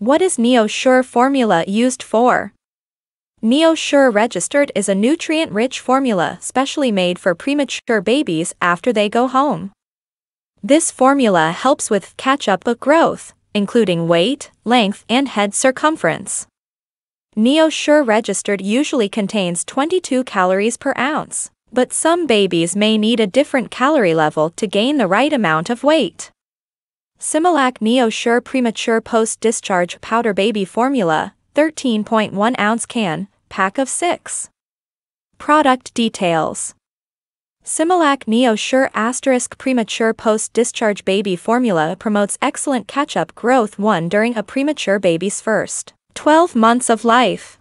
What is NeoSure formula used for? NeoSure Registered is a nutrient-rich formula specially made for premature babies after they go home. This formula helps with catch-up growth, including weight, length, and head circumference. NeoSure Registered usually contains 22 calories per ounce, but some babies may need a different calorie level to gain the right amount of weight. Similac NeoSure Premature Post-Discharge Powder Baby Formula, 13.1 ounce can, pack of 6. Product details. Similac NeoSure Asterisk Premature Post-Discharge Baby Formula promotes excellent catch-up growth 1 during a premature baby's first 12 months of life.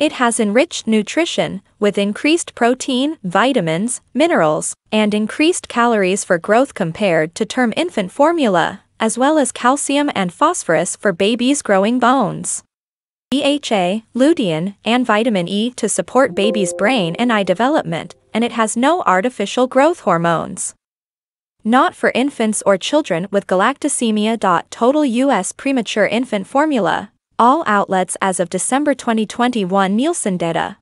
It has enriched nutrition, with increased protein, vitamins, minerals, and increased calories for growth compared to term infant formula, as well as calcium and phosphorus for babies' growing bones. DHA, lutein, and vitamin E to support baby's brain and eye development, and it has no artificial growth hormones. Not for infants or children with galactosemia. Total U.S. premature infant formula, all outlets as of December 2021 Nielsen data.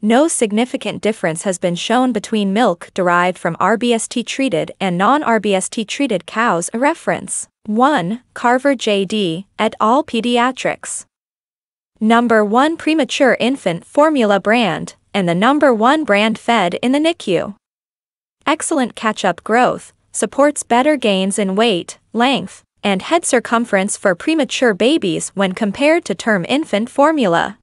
No significant difference has been shown between milk derived from RBST treated and non RBST treated cows. A reference 1. Carver J.D. et al. Pediatrics. Number 1 Premature Infant Formula brand, and the number 1 brand fed in the NICU. Excellent catch-up growth, supports better gains in weight, length, and head circumference for premature babies when compared to term infant formula.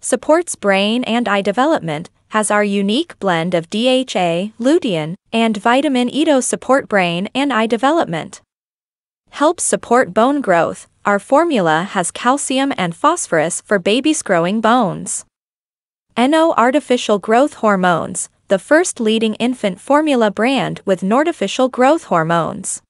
Supports brain and eye development, has our unique blend of DHA, lutein, and vitamin E to support brain and eye development. Helps support bone growth, our formula has calcium and phosphorus for babies' growing bones. NO Artificial Growth Hormones, the first leading infant formula brand with nortificial growth hormones.